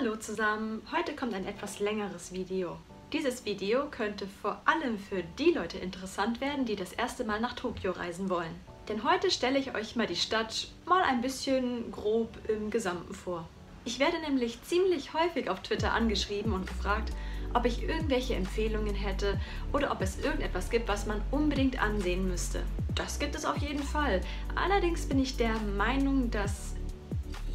Hallo zusammen, heute kommt ein etwas längeres Video. Dieses Video könnte vor allem für die Leute interessant werden, die das erste Mal nach Tokio reisen wollen. Denn heute stelle ich euch mal die Stadt mal ein bisschen grob im Gesamten vor. Ich werde nämlich ziemlich häufig auf Twitter angeschrieben und gefragt, ob ich irgendwelche Empfehlungen hätte oder ob es irgendetwas gibt, was man unbedingt ansehen müsste. Das gibt es auf jeden Fall. Allerdings bin ich der Meinung, dass,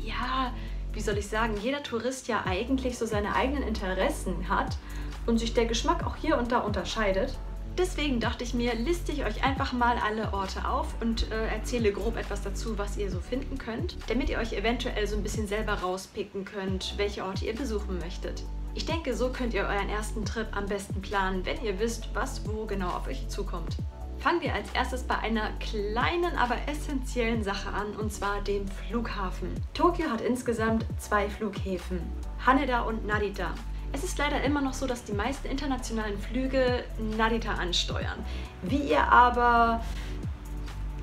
ja, wie soll ich sagen, jeder Tourist ja eigentlich so seine eigenen Interessen hat und sich der Geschmack auch hier und da unterscheidet. Deswegen dachte ich mir, liste ich euch einfach mal alle Orte auf und äh, erzähle grob etwas dazu, was ihr so finden könnt, damit ihr euch eventuell so ein bisschen selber rauspicken könnt, welche Orte ihr besuchen möchtet. Ich denke, so könnt ihr euren ersten Trip am besten planen, wenn ihr wisst, was wo genau auf euch zukommt. Fangen wir als erstes bei einer kleinen, aber essentiellen Sache an, und zwar dem Flughafen. Tokio hat insgesamt zwei Flughäfen, Haneda und Narita. Es ist leider immer noch so, dass die meisten internationalen Flüge Narita ansteuern. Wie ihr aber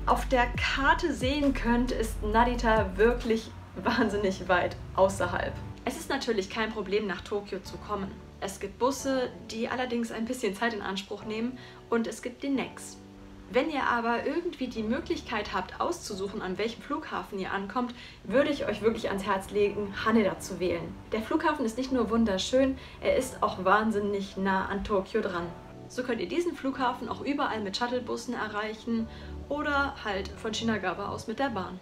auf der Karte sehen könnt, ist Narita wirklich wahnsinnig weit außerhalb. Es ist natürlich kein Problem, nach Tokio zu kommen. Es gibt Busse, die allerdings ein bisschen Zeit in Anspruch nehmen und es gibt den Nex. Wenn ihr aber irgendwie die Möglichkeit habt, auszusuchen, an welchem Flughafen ihr ankommt, würde ich euch wirklich ans Herz legen, Haneda zu wählen. Der Flughafen ist nicht nur wunderschön, er ist auch wahnsinnig nah an Tokio dran. So könnt ihr diesen Flughafen auch überall mit Shuttlebussen erreichen oder halt von Shinagawa aus mit der Bahn.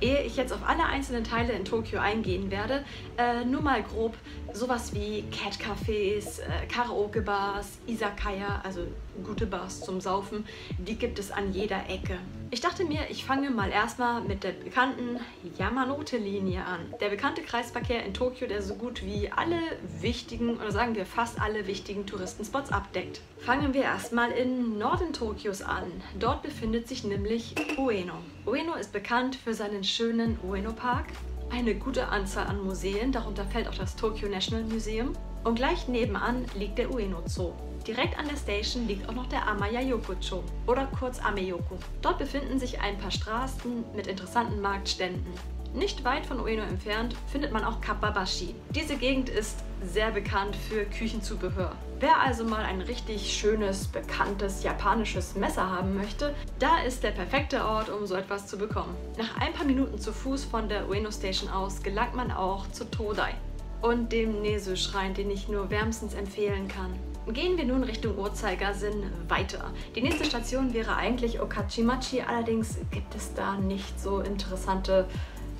Ehe ich jetzt auf alle einzelnen Teile in Tokio eingehen werde, äh, nur mal grob sowas wie Cat-Cafés, äh, Karaoke-Bars, Izakaya, also gute Bars zum Saufen, die gibt es an jeder Ecke. Ich dachte mir, ich fange mal erstmal mit der bekannten Yamanote-Linie an. Der bekannte Kreisverkehr in Tokio, der so gut wie alle wichtigen, oder sagen wir fast alle wichtigen Touristenspots abdeckt. Fangen wir erstmal in Norden Tokios an. Dort befindet sich nämlich Ueno. Ueno ist bekannt für seinen schönen Ueno Park, eine gute Anzahl an Museen, darunter fällt auch das Tokyo National Museum. Und gleich nebenan liegt der Ueno Zoo. Direkt an der Station liegt auch noch der Amayayoko-cho oder kurz Ameyoko. Dort befinden sich ein paar Straßen mit interessanten Marktständen. Nicht weit von Ueno entfernt findet man auch Kappabashi. Diese Gegend ist sehr bekannt für Küchenzubehör. Wer also mal ein richtig schönes, bekanntes japanisches Messer haben möchte, da ist der perfekte Ort, um so etwas zu bekommen. Nach ein paar Minuten zu Fuß von der Ueno Station aus gelangt man auch zu Todai und dem Nesu-Schrein, den ich nur wärmstens empfehlen kann. Gehen wir nun Richtung Uhrzeigersinn weiter. Die nächste Station wäre eigentlich Okachimachi, allerdings gibt es da nicht so interessante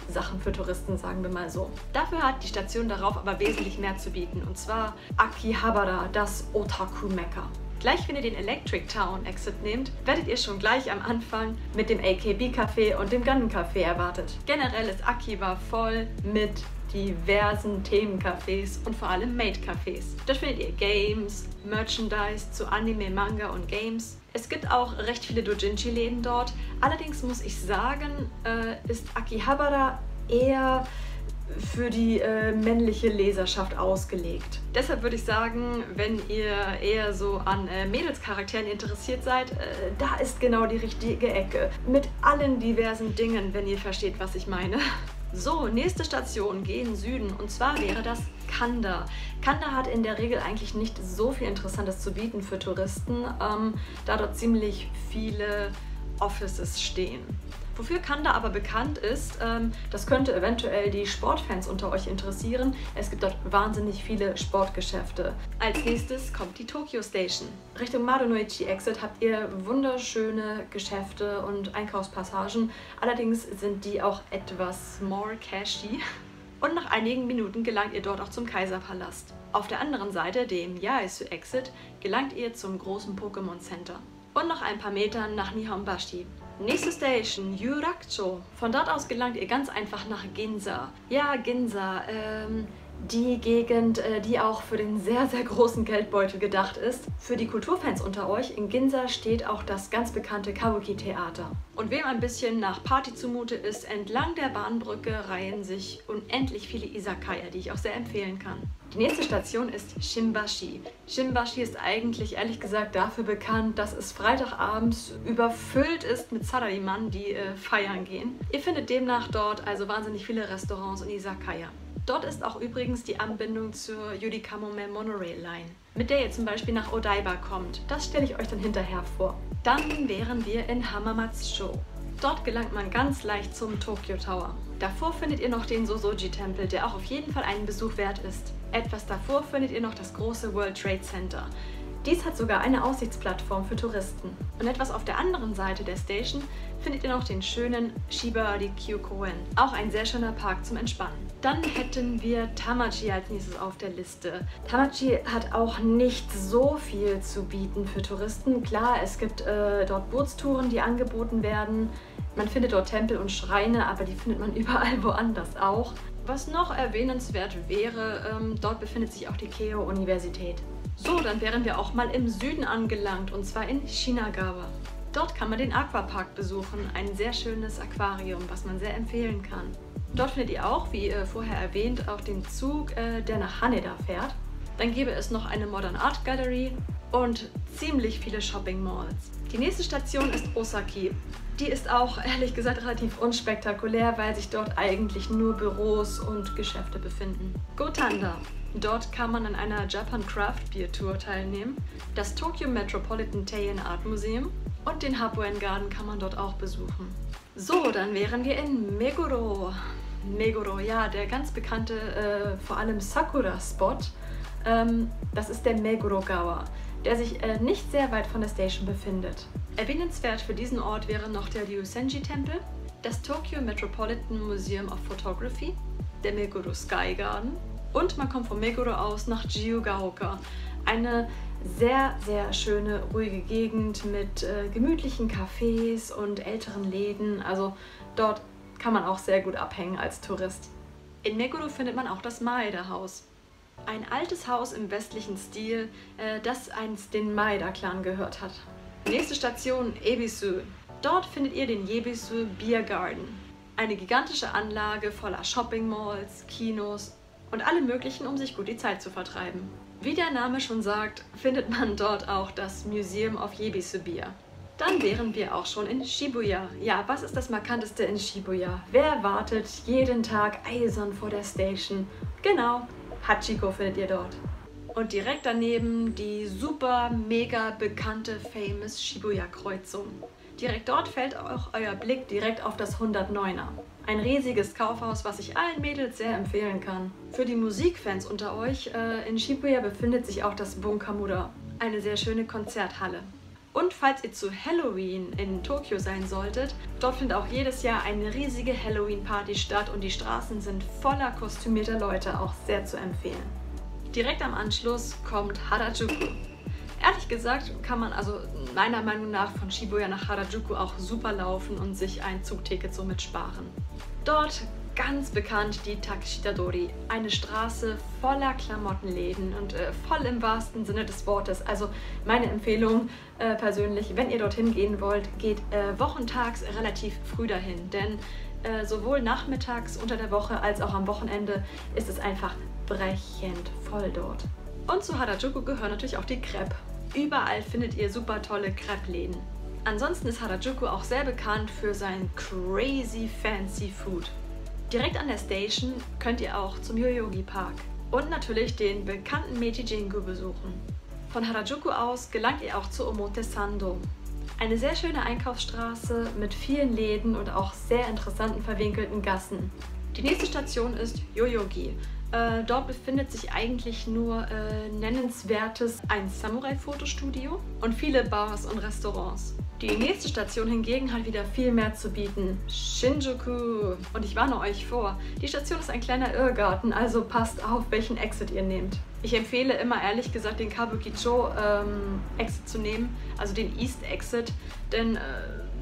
Sachen für Touristen, sagen wir mal so. Dafür hat die Station darauf aber wesentlich mehr zu bieten, und zwar Akihabara, das Otaku-Mekka. Gleich, wenn ihr den Electric Town Exit nehmt, werdet ihr schon gleich am Anfang mit dem AKB Café und dem Gun Café erwartet. Generell ist Akiba voll mit diversen Themencafés und vor allem Made-Cafés. Dort findet ihr Games, Merchandise zu Anime, Manga und Games. Es gibt auch recht viele Dojinshi-Läden dort. Allerdings muss ich sagen, äh, ist Akihabara eher für die äh, männliche Leserschaft ausgelegt. Deshalb würde ich sagen, wenn ihr eher so an äh, Mädelscharakteren interessiert seid, äh, da ist genau die richtige Ecke. Mit allen diversen Dingen, wenn ihr versteht, was ich meine. So, nächste Station, gehen Süden und zwar wäre das Kanda. Kanda hat in der Regel eigentlich nicht so viel Interessantes zu bieten für Touristen, ähm, da dort ziemlich viele Offices stehen. Wofür Kanda aber bekannt ist, ähm, das könnte eventuell die Sportfans unter euch interessieren. Es gibt dort wahnsinnig viele Sportgeschäfte. Als nächstes kommt die Tokyo Station. Richtung Marunouchi Exit habt ihr wunderschöne Geschäfte und Einkaufspassagen. Allerdings sind die auch etwas more cashy. Und nach einigen Minuten gelangt ihr dort auch zum Kaiserpalast. Auf der anderen Seite, dem Yaesu Exit, gelangt ihr zum großen Pokémon Center. Und noch ein paar Metern nach Nihonbashi. Nächste Station, Yurakcho. Von dort aus gelangt ihr ganz einfach nach Ginza. Ja, Ginza, ähm, die Gegend, äh, die auch für den sehr, sehr großen Geldbeutel gedacht ist. Für die Kulturfans unter euch, in Ginza steht auch das ganz bekannte Kabuki-Theater. Und wem ein bisschen nach Party zumute ist, entlang der Bahnbrücke reihen sich unendlich viele Izakaya, die ich auch sehr empfehlen kann. Die nächste Station ist Shimbashi. Shimbashi ist eigentlich ehrlich gesagt dafür bekannt, dass es Freitagabends überfüllt ist mit Sarariman, die äh, feiern gehen. Ihr findet demnach dort also wahnsinnig viele Restaurants und Izakaya. Dort ist auch übrigens die Anbindung zur Yudikamome Monorail Line, mit der ihr zum Beispiel nach Odaiba kommt. Das stelle ich euch dann hinterher vor. Dann wären wir in Hamamatsu. Dort gelangt man ganz leicht zum Tokyo Tower. Davor findet ihr noch den Sosoji-Tempel, der auch auf jeden Fall einen Besuch wert ist. Etwas davor findet ihr noch das große World Trade Center. Dies hat sogar eine Aussichtsplattform für Touristen. Und etwas auf der anderen Seite der Station findet ihr noch den schönen Shiba Rikyu Koen, auch ein sehr schöner Park zum Entspannen. Dann hätten wir Tamachi als nächstes auf der Liste. Tamachi hat auch nicht so viel zu bieten für Touristen. Klar, es gibt äh, dort Bootstouren, die angeboten werden. Man findet dort Tempel und Schreine, aber die findet man überall woanders auch. Was noch erwähnenswert wäre, ähm, dort befindet sich auch die Keio-Universität. So, dann wären wir auch mal im Süden angelangt und zwar in Shinagawa. Dort kann man den Aquapark besuchen, ein sehr schönes Aquarium, was man sehr empfehlen kann. Dort findet ihr auch, wie äh, vorher erwähnt, auch den Zug, äh, der nach Haneda fährt. Dann gäbe es noch eine Modern Art Gallery und ziemlich viele Shopping Malls. Die nächste Station ist Osaki. Die ist auch ehrlich gesagt relativ unspektakulär, weil sich dort eigentlich nur Büros und Geschäfte befinden. Gotanda. Dort kann man an einer Japan Craft Beer Tour teilnehmen. Das Tokyo Metropolitan Teian Art Museum und den Habuen Garden kann man dort auch besuchen. So, dann wären wir in Meguro. Meguro, ja, der ganz bekannte, äh, vor allem Sakura-Spot. Ähm, das ist der Meguro-gawa, der sich äh, nicht sehr weit von der Station befindet. Erwähnenswert für diesen Ort wäre noch der Ryusenji-Tempel, das Tokyo Metropolitan Museum of Photography, der Meguro Sky Garden und man kommt von Meguro aus nach Jiugaoka. Eine sehr, sehr schöne, ruhige Gegend mit äh, gemütlichen Cafés und älteren Läden. Also dort kann man auch sehr gut abhängen als Tourist. In Meguro findet man auch das Maeda-Haus. Ein altes Haus im westlichen Stil, äh, das einst den Maeda-Clan gehört hat. Nächste Station Ebisu. Dort findet ihr den Jebisu Beer Garden. Eine gigantische Anlage voller Shopping Malls, Kinos und allem möglichen, um sich gut die Zeit zu vertreiben. Wie der Name schon sagt, findet man dort auch das Museum of Yebisu-Bier. Dann wären wir auch schon in Shibuya. Ja, was ist das Markanteste in Shibuya? Wer wartet jeden Tag eisern vor der Station? Genau, Hachiko findet ihr dort. Und direkt daneben die super mega bekannte famous Shibuya Kreuzung. Direkt dort fällt auch euer Blick direkt auf das 109er. Ein riesiges Kaufhaus, was ich allen Mädels sehr empfehlen kann. Für die Musikfans unter euch, äh, in Shibuya befindet sich auch das Bunkamura, eine sehr schöne Konzerthalle. Und falls ihr zu Halloween in Tokio sein solltet, dort findet auch jedes Jahr eine riesige Halloween-Party statt und die Straßen sind voller kostümierter Leute, auch sehr zu empfehlen. Direkt am Anschluss kommt Harajuku. Ehrlich gesagt kann man also meiner Meinung nach von Shibuya nach Harajuku auch super laufen und sich ein Zugticket somit sparen. Dort ganz bekannt die Takeshita-dori, eine Straße voller Klamottenläden und äh, voll im wahrsten Sinne des Wortes. Also meine Empfehlung äh, persönlich, wenn ihr dorthin gehen wollt, geht äh, wochentags relativ früh dahin, denn äh, sowohl nachmittags unter der Woche als auch am Wochenende ist es einfach brechend voll dort. Und zu Harajuku gehören natürlich auch die Crepe. Überall findet ihr super tolle Crepe-Läden. Ansonsten ist Harajuku auch sehr bekannt für sein crazy fancy Food. Direkt an der Station könnt ihr auch zum Yoyogi Park und natürlich den bekannten Meiji Jingu besuchen. Von Harajuku aus gelangt ihr auch zu Omotesando. Eine sehr schöne Einkaufsstraße mit vielen Läden und auch sehr interessanten verwinkelten Gassen. Die nächste Station ist Yoyogi, äh, dort befindet sich eigentlich nur äh, nennenswertes ein Samurai-Fotostudio und viele Bars und Restaurants. Die nächste Station hingegen hat wieder viel mehr zu bieten. Shinjuku. Und ich warne euch vor, die Station ist ein kleiner Irrgarten, also passt auf, welchen Exit ihr nehmt. Ich empfehle immer ehrlich gesagt den Kabukicho ähm, Exit zu nehmen, also den East Exit, denn äh,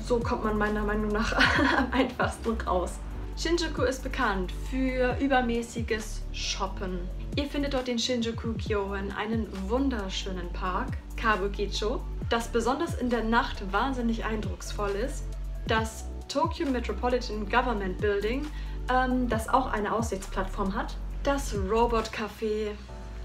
so kommt man meiner Meinung nach am einfachsten raus. Shinjuku ist bekannt für übermäßiges Shoppen. Ihr findet dort den Shinjuku Kyoen, einen wunderschönen Park, Kabukicho, das besonders in der Nacht wahnsinnig eindrucksvoll ist, das Tokyo Metropolitan Government Building, ähm, das auch eine Aussichtsplattform hat, das Robot Café,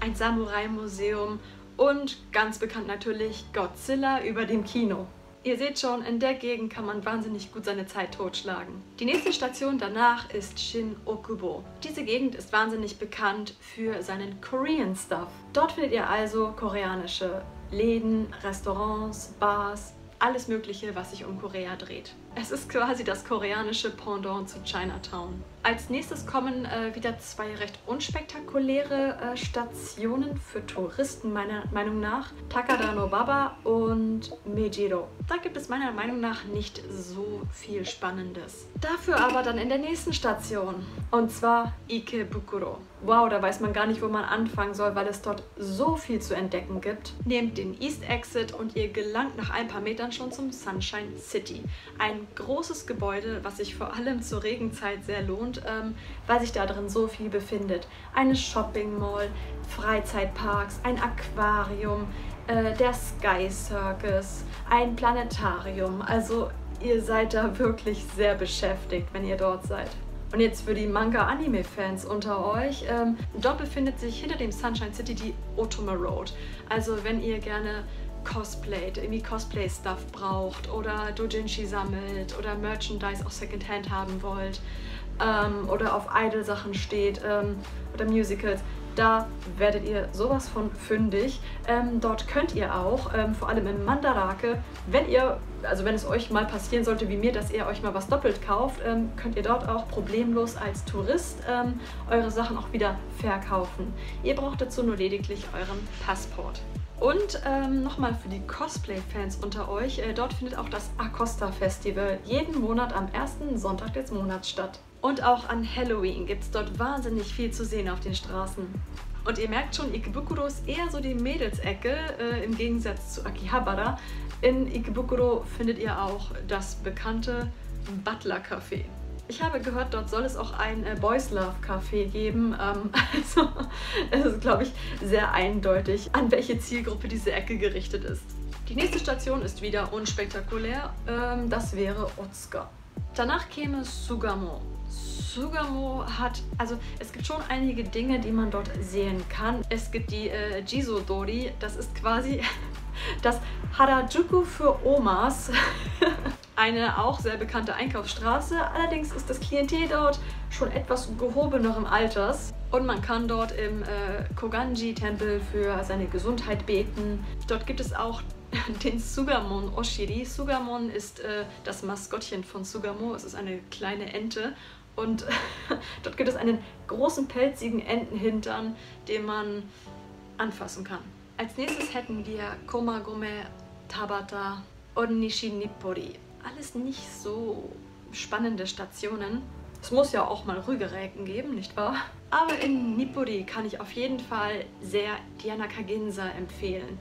ein Samurai Museum und ganz bekannt natürlich Godzilla über dem Kino. Ihr seht schon, in der Gegend kann man wahnsinnig gut seine Zeit totschlagen. Die nächste Station danach ist Shin-Okubo. Diese Gegend ist wahnsinnig bekannt für seinen Korean Stuff. Dort findet ihr also koreanische Läden, Restaurants, Bars, alles Mögliche, was sich um Korea dreht. Es ist quasi das koreanische Pendant zu Chinatown. Als nächstes kommen äh, wieder zwei recht unspektakuläre äh, Stationen für Touristen meiner Meinung nach. Takada und Mejiro. Da gibt es meiner Meinung nach nicht so viel Spannendes. Dafür aber dann in der nächsten Station. Und zwar Ikebukuro. Wow, da weiß man gar nicht, wo man anfangen soll, weil es dort so viel zu entdecken gibt. Nehmt den East Exit und ihr gelangt nach ein paar Metern schon zum Sunshine City. Ein ein großes Gebäude, was sich vor allem zur Regenzeit sehr lohnt, ähm, weil sich da drin so viel befindet. Eine Shopping Mall, Freizeitparks, ein Aquarium, äh, der Sky Circus, ein Planetarium. Also ihr seid da wirklich sehr beschäftigt, wenn ihr dort seid. Und jetzt für die Manga-Anime-Fans unter euch, ähm, dort befindet sich hinter dem Sunshine City die Otome Road. Also wenn ihr gerne cosplayt, irgendwie Cosplay-Stuff braucht oder Dojinshi sammelt oder Merchandise auch Secondhand haben wollt ähm, oder auf Idol-Sachen steht ähm, oder Musicals, da werdet ihr sowas von fündig. Ähm, dort könnt ihr auch, ähm, vor allem im Mandarake, wenn ihr, also wenn es euch mal passieren sollte wie mir, dass ihr euch mal was doppelt kauft, ähm, könnt ihr dort auch problemlos als Tourist ähm, eure Sachen auch wieder verkaufen. Ihr braucht dazu nur lediglich euren Passport. Und ähm, nochmal für die Cosplay-Fans unter euch, äh, dort findet auch das Acosta Festival jeden Monat am ersten Sonntag des Monats statt. Und auch an Halloween gibt es dort wahnsinnig viel zu sehen auf den Straßen. Und ihr merkt schon, Ikebukuro ist eher so die Mädelsecke äh, im Gegensatz zu Akihabara. In Ikebukuro findet ihr auch das bekannte Butler Café. Ich habe gehört, dort soll es auch ein äh, Boys Love Café geben. Ähm, also es ist, glaube ich, sehr eindeutig, an welche Zielgruppe diese Ecke gerichtet ist. Die nächste Station ist wieder unspektakulär. Ähm, das wäre Otsuka. Danach käme Sugamo. Sugamo hat, also es gibt schon einige Dinge, die man dort sehen kann. Es gibt die äh, Jizo-Dori, das ist quasi das Harajuku für Omas. eine auch sehr bekannte Einkaufsstraße. Allerdings ist das Klientel dort schon etwas gehobeneren Alters. Und man kann dort im äh, Koganji-Tempel für seine Gesundheit beten. Dort gibt es auch den Sugamon Oshiri. Sugamon ist äh, das Maskottchen von Sugamo. Es ist eine kleine Ente. Und dort gibt es einen großen pelzigen Entenhintern, den man anfassen kann. Als nächstes hätten wir Komagome Tabata und Nishinippori alles nicht so spannende Stationen. Es muss ja auch mal Rügeräken geben, nicht wahr? Aber in Nippuri kann ich auf jeden Fall sehr Diana Kaginsa empfehlen.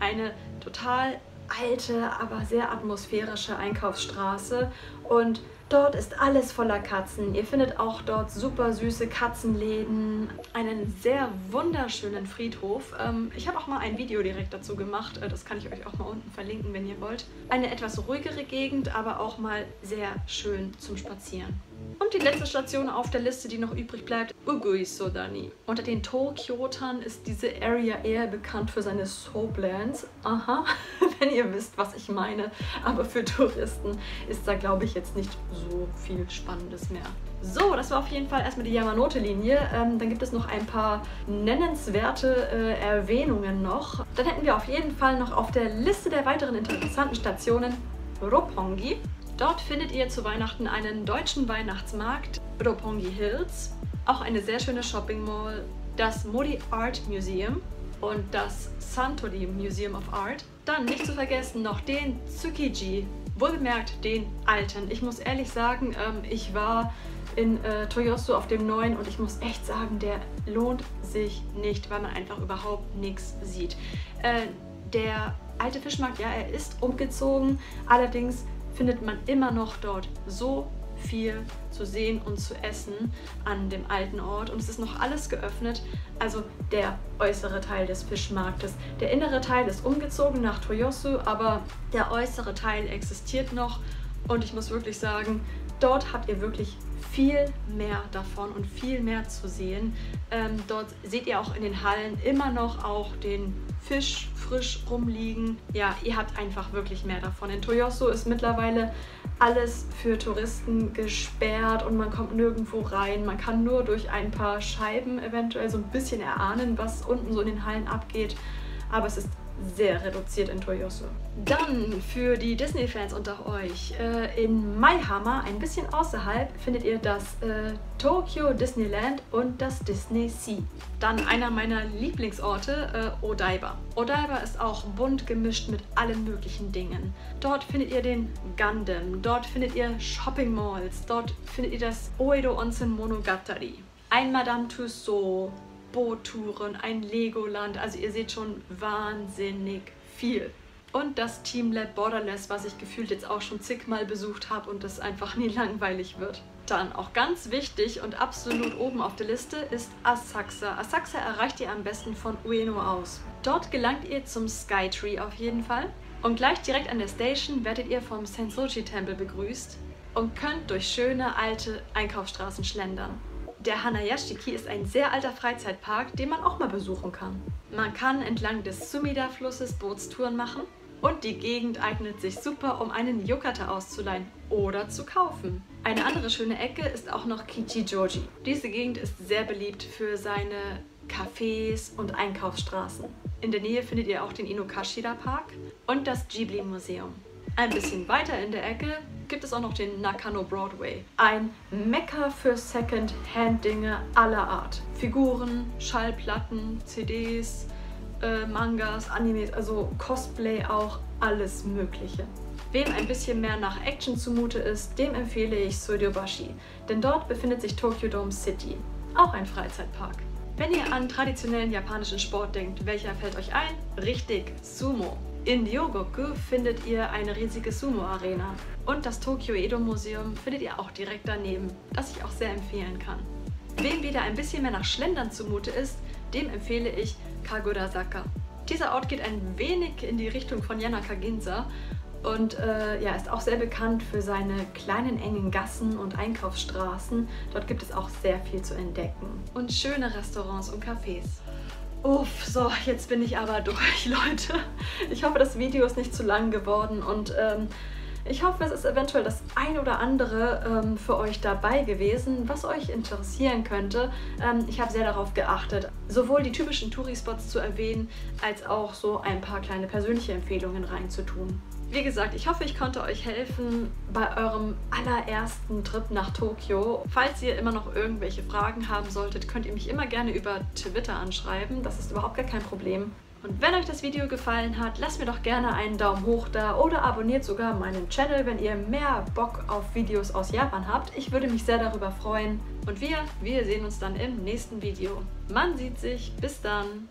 Eine total alte, aber sehr atmosphärische Einkaufsstraße und Dort ist alles voller Katzen. Ihr findet auch dort super süße Katzenläden, einen sehr wunderschönen Friedhof. Ähm, ich habe auch mal ein Video direkt dazu gemacht, äh, das kann ich euch auch mal unten verlinken, wenn ihr wollt. Eine etwas ruhigere Gegend, aber auch mal sehr schön zum Spazieren. Und die letzte Station auf der Liste, die noch übrig bleibt, Ugui Sodani. Unter den Tokyotern ist diese Area eher bekannt für seine Soaplands. Aha, wenn ihr wisst, was ich meine. Aber für Touristen ist da, glaube ich, jetzt nicht so viel Spannendes mehr. So, das war auf jeden Fall erstmal die Yamanote-Linie. Ähm, dann gibt es noch ein paar nennenswerte äh, Erwähnungen noch. Dann hätten wir auf jeden Fall noch auf der Liste der weiteren interessanten Stationen Roppongi. Dort findet ihr zu Weihnachten einen deutschen Weihnachtsmarkt, Roppongi Hills, auch eine sehr schöne Shopping Mall, das Modi Art Museum und das Santori Museum of Art. Dann nicht zu vergessen noch den Tsukiji, wohlgemerkt den alten. Ich muss ehrlich sagen, ähm, ich war in äh, Toyosu auf dem neuen und ich muss echt sagen, der lohnt sich nicht, weil man einfach überhaupt nichts sieht. Äh, der alte Fischmarkt, ja, er ist umgezogen, allerdings findet man immer noch dort so viel zu sehen und zu essen an dem alten Ort. Und es ist noch alles geöffnet, also der äußere Teil des Fischmarktes. Der innere Teil ist umgezogen nach Toyosu, aber der äußere Teil existiert noch. Und ich muss wirklich sagen, dort habt ihr wirklich viel mehr davon und viel mehr zu sehen. Ähm, dort seht ihr auch in den Hallen immer noch auch den Fisch frisch rumliegen. Ja, ihr habt einfach wirklich mehr davon. In Toyosu ist mittlerweile alles für Touristen gesperrt und man kommt nirgendwo rein. Man kann nur durch ein paar Scheiben eventuell so ein bisschen erahnen, was unten so in den Hallen abgeht. Aber es ist sehr reduziert in Toyosu. Dann für die Disney-Fans unter euch. Äh, in Maihama, ein bisschen außerhalb, findet ihr das äh, Tokyo Disneyland und das Disney Sea. Dann einer meiner Lieblingsorte, äh, Odaiba. Odaiba ist auch bunt gemischt mit allen möglichen Dingen. Dort findet ihr den Gundam, dort findet ihr Shopping Malls, dort findet ihr das Oedo Onsen Monogatari. Ein Madame Tussauds, Boottouren, ein Legoland. Also ihr seht schon wahnsinnig viel. Und das Team Lab Borderless, was ich gefühlt jetzt auch schon zigmal besucht habe und das einfach nie langweilig wird. Dann auch ganz wichtig und absolut oben auf der Liste ist Asakusa. Asakusa erreicht ihr am besten von Ueno aus. Dort gelangt ihr zum Skytree auf jeden Fall. Und gleich direkt an der Station werdet ihr vom Sensoji-Tempel begrüßt und könnt durch schöne alte Einkaufsstraßen schlendern. Der Hanayashiki ist ein sehr alter Freizeitpark, den man auch mal besuchen kann. Man kann entlang des Sumida-Flusses Bootstouren machen und die Gegend eignet sich super, um einen Yukata auszuleihen oder zu kaufen. Eine andere schöne Ecke ist auch noch Kichijoji. Diese Gegend ist sehr beliebt für seine Cafés und Einkaufsstraßen. In der Nähe findet ihr auch den Inokashira Park und das Ghibli Museum. Ein bisschen weiter in der Ecke gibt es auch noch den Nakano Broadway. Ein Mecker für Second-Hand-Dinge aller Art. Figuren, Schallplatten, CDs, äh, Mangas, Animes, also Cosplay auch, alles Mögliche. Wem ein bisschen mehr nach Action zumute ist, dem empfehle ich Soidobashi, denn dort befindet sich Tokyo Dome City, auch ein Freizeitpark. Wenn ihr an traditionellen japanischen Sport denkt, welcher fällt euch ein? Richtig, Sumo. In Ryogoku findet ihr eine riesige Sumo-Arena und das Tokyo Edo Museum findet ihr auch direkt daneben, das ich auch sehr empfehlen kann. Wem wieder ein bisschen mehr nach Schlendern zumute ist, dem empfehle ich Kagodasaka. Dieser Ort geht ein wenig in die Richtung von Yanaka Ginza und äh, ja, ist auch sehr bekannt für seine kleinen engen Gassen und Einkaufsstraßen. Dort gibt es auch sehr viel zu entdecken und schöne Restaurants und Cafés. Uff, so, jetzt bin ich aber durch, Leute. Ich hoffe, das Video ist nicht zu lang geworden und ähm, ich hoffe, es ist eventuell das ein oder andere ähm, für euch dabei gewesen, was euch interessieren könnte. Ähm, ich habe sehr darauf geachtet, sowohl die typischen Touri-Spots zu erwähnen, als auch so ein paar kleine persönliche Empfehlungen reinzutun. Wie gesagt, ich hoffe, ich konnte euch helfen bei eurem allerersten Trip nach Tokio. Falls ihr immer noch irgendwelche Fragen haben solltet, könnt ihr mich immer gerne über Twitter anschreiben. Das ist überhaupt gar kein Problem. Und wenn euch das Video gefallen hat, lasst mir doch gerne einen Daumen hoch da oder abonniert sogar meinen Channel, wenn ihr mehr Bock auf Videos aus Japan habt. Ich würde mich sehr darüber freuen. Und wir, wir sehen uns dann im nächsten Video. Man sieht sich. Bis dann.